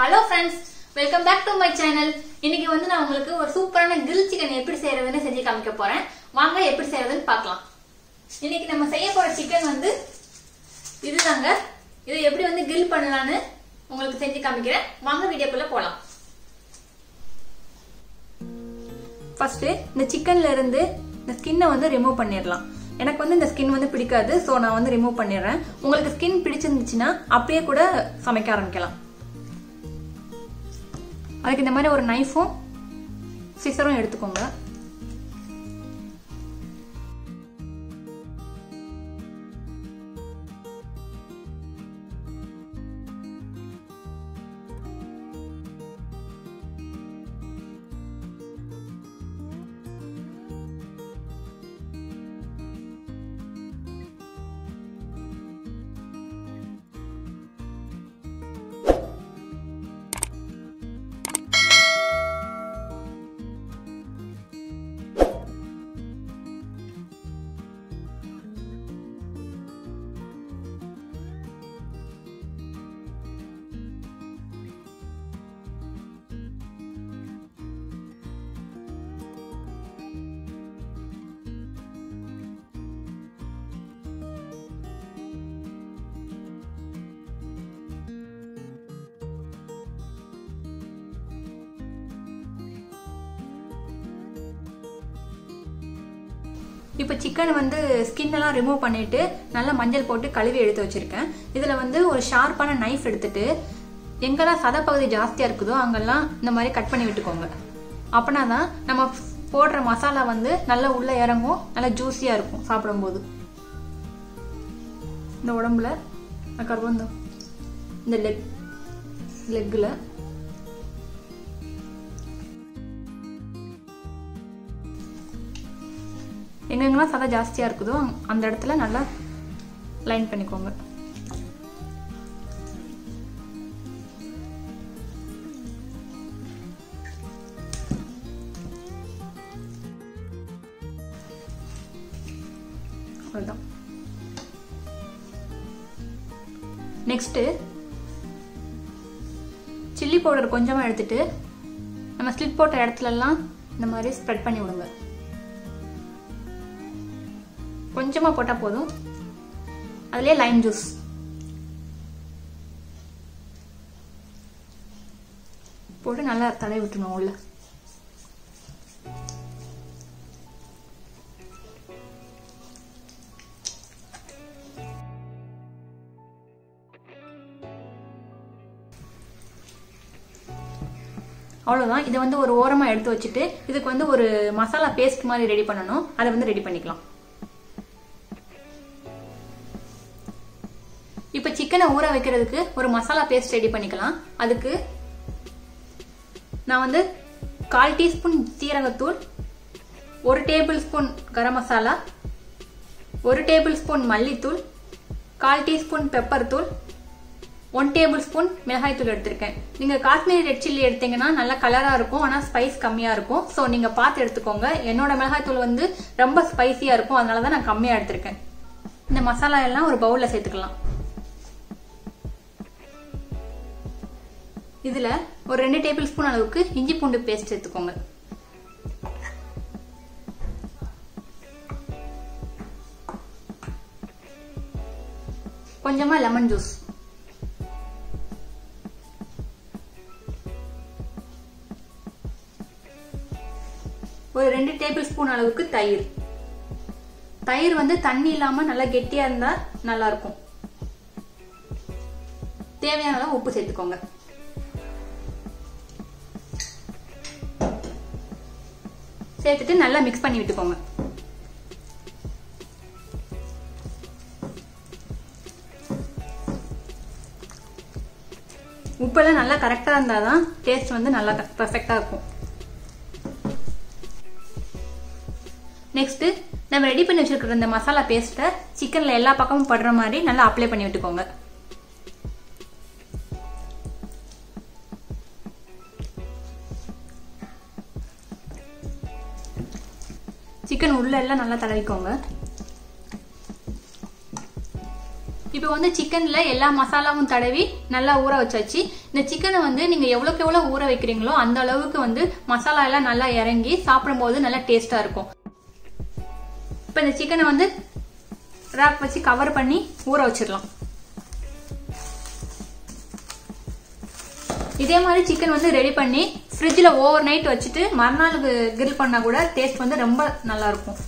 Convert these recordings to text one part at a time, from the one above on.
Hello friends welcome back to my channel இன்னைக்கு வந்து நான் உங்களுக்கு ஒரு சூப்பரான கிரில் சிக்கன் எப்படி செய்யறதுன்னு செஞ்சு காமிக்க போறேன். வாங்க எப்படி செய்யறதுன்னு பார்க்கலாம். இன்னைக்கு நம்ம செய்ய போற சிக்கன் வந்து இதுதாங்க. இதை எப்படி வந்து கிரில் பண்ணலாம்னு உங்களுக்கு செஞ்சு காமிக்கிறேன். வாங்க வீடியோக்குள்ள போலாம். ஃபர்ஸ்ட் இந்த சிக்கன்ல இருந்து இந்த ஸ்கின்னை வந்து ரிமூவ் பண்ணிடலாம். எனக்கு வந்து இந்த ஸ்கின் வந்து பிடிக்காது ஸோ நான் வந்து ரிமூவ் பண்ணிடுறேன். உங்களுக்கு ஸ்கின் பிடிச்சிருந்துச்சுன்னா அப்படியே கூட சமைக்க ஆரம்பிக்கலாம். அதுக்கு இந்த மாதிரி ஒரு நைஃபும் சிசரும் எடுத்துக்கோங்க. இப்போ சிக்கன் வந்து ஸ்கின்னெல்லாம் ரிமூவ் பண்ணிட்டு நல்லா மஞ்சள் போட்டு கழுவி எடுத்து வச்சிருக்கேன். இதில் வந்து ஒரு ஷார்ப்பான நைஃப் எடுத்துட்டு எங்கெல்லாம் சதப்பகுதி ஜாஸ்தியாக இருக்குதோ அங்கெல்லாம் இந்த மாதிரி கட் பண்ணி விட்டுக்கோங்க. அப்படின்னா தான் நம்ம போடுற மசாலா வந்து நல்லா உள்ளே இறங்கும் நல்லா ஜூஸியாக இருக்கும் சாப்பிடும்போது. இந்த உடம்புல கருவந்தம். இந்த லெக் லெக்கில் எங்கெங்கெல்லாம் சதை ஜாஸ்தியாக இருக்குதோ அந்த இடத்துல நல்லா லைன் பண்ணிக்கோங்க. அவ்வளோதான் நெக்ஸ்ட்டு சில்லி பவுடர் கொஞ்சமாக எடுத்துட்டு நம்ம ஸ்லிட் போட்ட இடத்துலலாம் இந்த மாதிரி ஸ்ப்ரெட் பண்ணி விடுங்க. கொஞ்சமாக போட்டால் போதும். அதுலேயே லைம் ஜூஸ் போட்டு நல்லா தடவி விட்டுணும் உள்ள. அவ்வளோதான் இதை வந்து ஒரு ஓரமாக எடுத்து வச்சுட்டு இதுக்கு வந்து ஒரு மசாலா பேஸ்ட் மாதிரி ரெடி பண்ணணும். அதை வந்து ரெடி பண்ணிக்கலாம். சிக்கனை ஊற வைக்கிறதுக்கு ஒரு மசாலா பேஸ்ட் ரெடி பண்ணிக்கலாம். அதுக்கு நான் வந்து கால் டீஸ்பூன் சீரகத்தூள் ஒரு டேபிள் ஸ்பூன் கரம் மசாலா ஒரு டேபிள் ஸ்பூன் மல்லித்தூள் கால் டீஸ்பூன் பெப்பர் தூள் ஒன் டேபிள் ஸ்பூன் மிளகாய் தூள் எடுத்திருக்கேன். நீங்க காஷ்மீரி ரெட் சில்லி எடுத்தீங்கன்னா நல்லா கலரா இருக்கும் ஆனா ஸ்பைஸ் கம்மியா இருக்கும். ஸோ நீங்க பார்த்து எடுத்துக்கோங்க. என்னோட மிளகாய் தூள் வந்து ரொம்ப ஸ்பைசியா இருக்கும் அதனால தான் நான் கம்மியா எடுத்திருக்கேன். இந்த மசாலா எல்லாம் ஒரு பவுல்ல சேர்த்துக்கலாம். இதுல ஒரு ரெண்டு டேபிள் ஸ்பூன் அளவுக்கு இஞ்சி பூண்டு பேஸ்ட் எடுத்துக்கோங்க. கொஞ்சமா லெமன் ஜூஸ். ஒரு ரெண்டு டேபிள் ஸ்பூன் அளவுக்கு தயிர். தயிர் வந்து தண்ணி இல்லாம நல்லா கெட்டியா இருந்தா நல்லா இருக்கும். தேவையான அளவு உப்பு சேர்த்துக்கோங்க. சேர்த்துட்டு நல்லா மிக்ஸ் பண்ணி விட்டுக்கோங்க. உப்பெல்லாம் நல்லா கரெக்டா இருந்தாதான் டேஸ்ட் வந்து நல்லா பர்ஃபெக்டா இருக்கும். நெக்ஸ்ட் நம்ம ரெடி பண்ணி வச்சிருக்கிற இந்த மசாலா பேஸ்ட்டை சிக்கன்ல எல்லா பக்கமும் படுற மாதிரி நல்லா அப்ளை பண்ணி விட்டுக்கோங்க. சிக்கன் உள்ள எல்லாம் நல்லா தடவிக்கோங்க. இப்போ வந்து சிக்கன்ல எல்லா மசாலாவும் தடவி நல்லா ஊற வச்சாச்சு. இந்த சிக்கனை வந்து நீங்க எவ்வளவுக்கு எவ்வளவு ஊற வைக்கிறீங்களோ அந்த அளவுக்கு வந்து மசாலா எல்லாம் நல்லா இறங்கி சாப்பிடும்போது நல்லா டேஸ்டா இருக்கும். இப்போ இந்த சிக்கனை வந்து ரேக் வச்சு கவர் பண்ணி ஊற வச்சிடலாம். இதே மாதிரி சிக்கன் வந்து ரெடி பண்ணி ஃப்ரிட்ஜில் ஓவர் நைட் வச்சுட்டு மறுநாள் கிரில் பண்ணால் கூட டேஸ்ட் வந்து ரொம்ப நல்லா இருக்கும்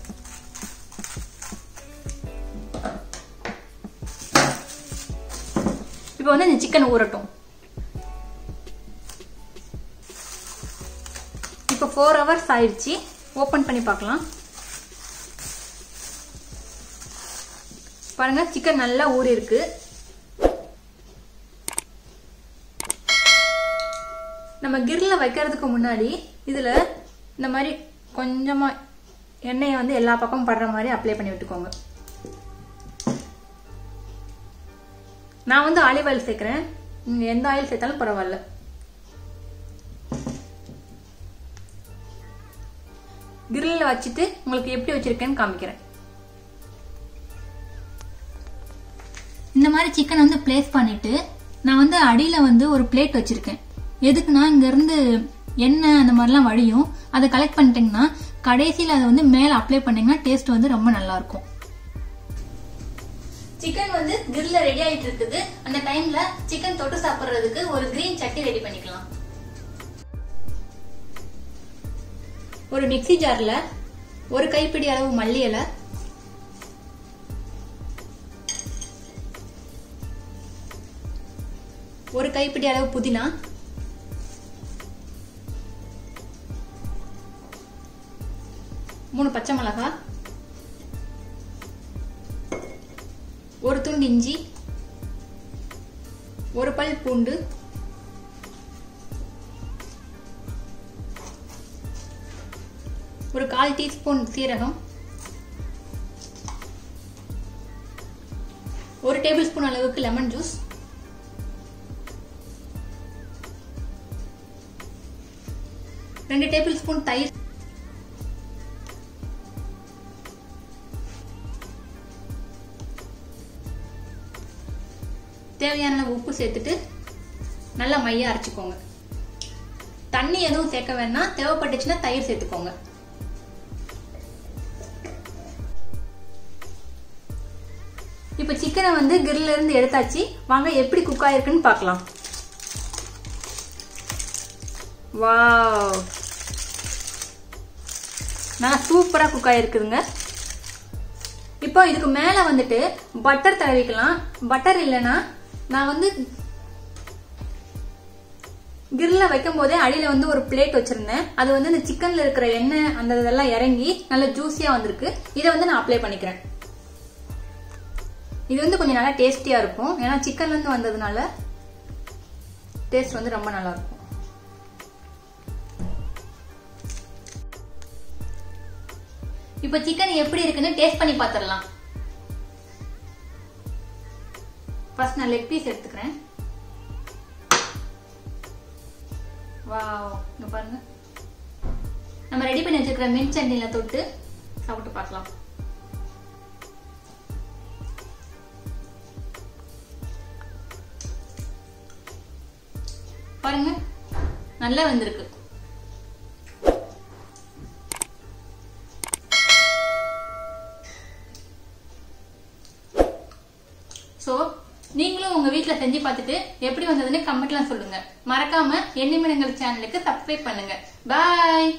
இப்போ வந்து இந்த சிக்கன் ஊறட்டும். இப்போ ஃபோர் ஹவர்ஸ் ஆயிடுச்சு ஓப்பன் பண்ணி பார்க்கலாம். பாருங்க சிக்கன் நல்லா ஊறி இருக்குது நம்ம கிரில்ல வைக்கிறதுக்கு முன்னாடி இதுல இந்த மாதிரி கொஞ்சமா எண்ணெயை வந்து எல்லா பக்கமும் படுற மாதிரி அப்ளை பண்ணி விட்டுக்கோங்க. நான் வந்து ஆலிவ் ஆயில் சேர்க்கிறேன். நீங்க எந்த ஆயில் சேர்த்தாலும் பரவாயில்ல. கிரில்ல வச்சுட்டு உங்களுக்கு எப்படி வச்சிருக்கேன்னு காமிக்கிறேன். இந்த மாதிரி சிக்கன் வந்து பிளேஸ் பண்ணிட்டு நான் வந்து அடியில் வந்து ஒரு பிளேட் வச்சிருக்கேன். எதுக்குன்னா இங்க இருந்து எண்ணெய் அந்த மாதிரிலாம் வழியும். அதை கலெக்ட் பண்ணிட்டீங்கன்னா கடைசியில் அதை வந்து மேலே அப்ளை பண்ணீங்கன்னா டேஸ்ட் வந்து ரொம்ப நல்லா இருக்கும் சிக்கன் வந்து கிரில்ல ரெடி ஆயிட்டு இருக்குது. அந்த டைம்ல சிக்கன் தொட்டு சாப்பிடுறதுக்கு ஒரு கிரீன் சட்னி ரெடி பண்ணிக்கலாம். ஒரு மிக்சி ஜார்ல ஒரு கைப்பிடி அளவு மல்லி இலை. ஒரு கைப்பிடி அளவு புதினா. மூணு பச்சை மிளகாய் ஒரு துண்டு இஞ்சி ஒரு பல் பூண்டு ஒரு கால் டீஸ்பூன் சீரகம் ஒரு டேபிள் ஸ்பூன் அளவுக்கு லெமன் ஜூஸ் ரெண்டு டேபிள் ஸ்பூன் தயிர் தேவையான உப்பு சேர்த்துட்டு நல்லா மைய அரைச்சிக்கோங்க. தண்ணி எதுவும் சேர்க்க வேணாம். தேவைப்பட்டுச்சுன்னா தயிர் சேர்த்துக்கோங்க. இப்ப சிக்கனை வந்து கிரில்ல இருந்து எடுத்தாச்சு. வாங்க எப்படி குக் ஆயிருக்குன்னு பார்க்கலாம். வாவ் நல்லா சூப்பரா குக் ஆயிருக்குதுங்க. இப்போ இதுக்கு மேல வந்துட்டு பட்டர் தடவிக்கலாம். பட்டர் இல்லைன்னா நான் வந்து கிரில்ல வைக்கும் போதே அடியில வந்து ஒரு பிளேட் வச்சிருந்தேன். அது வந்து இந்த சிக்கன்ல இருக்கிற எண்ணெய் அந்த இதெல்லாம் இறங்கி நல்ல ஜூஸியா வந்திருக்கு. இதை வந்து நான் அப்ளை பண்ணிக்கிறேன். இது வந்து கொஞ்சம் நல்லா டேஸ்டியா இருக்கும். ஏன்னா சிக்கன்ல இருந்து வந்ததுனால டேஸ்ட் வந்து ரொம்ப நல்லா இருக்கும். இப்போ சிக்கன் எப்படி இருக்குன்னு டேஸ்ட் பண்ணி பார்த்துடலாம். ஃபர்ஸ்ட் நான் லெக் பீஸ் எடுத்துக்கிறேன். வாவ் இங்க பாருங்க. நம்ம ரெடி பண்ணி வச்சிருக்கிற மின் சட்னில தொட்டு சாப்பிட்டு பார்க்கலாம். பாருங்க நல்லா வந்திருக்கு. ஸோ நீங்களும் உங்க வீட்ல செஞ்சு பார்த்துட்டு எப்படி வந்ததுன்னு கமெண்ட்லாம் சொல்லுங்க. மறக்காம எண்ணிமினங்கள் சேனலுக்கு சப்ஸ்கிரைப் பண்ணுங்க. பாய்